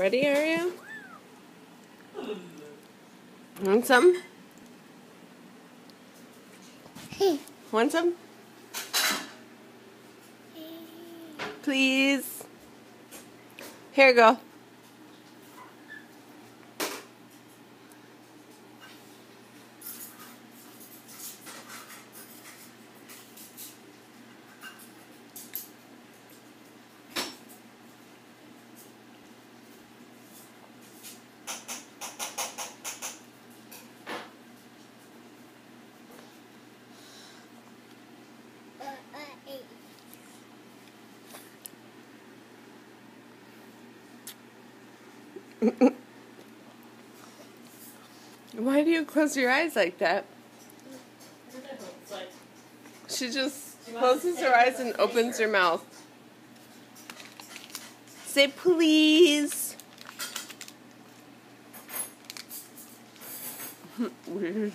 Ready, are you? Want some? Hey. Want some? Please. Here you go. Why do you close your eyes like that? She just closes her eyes and opens her mouth. Say please. Weird.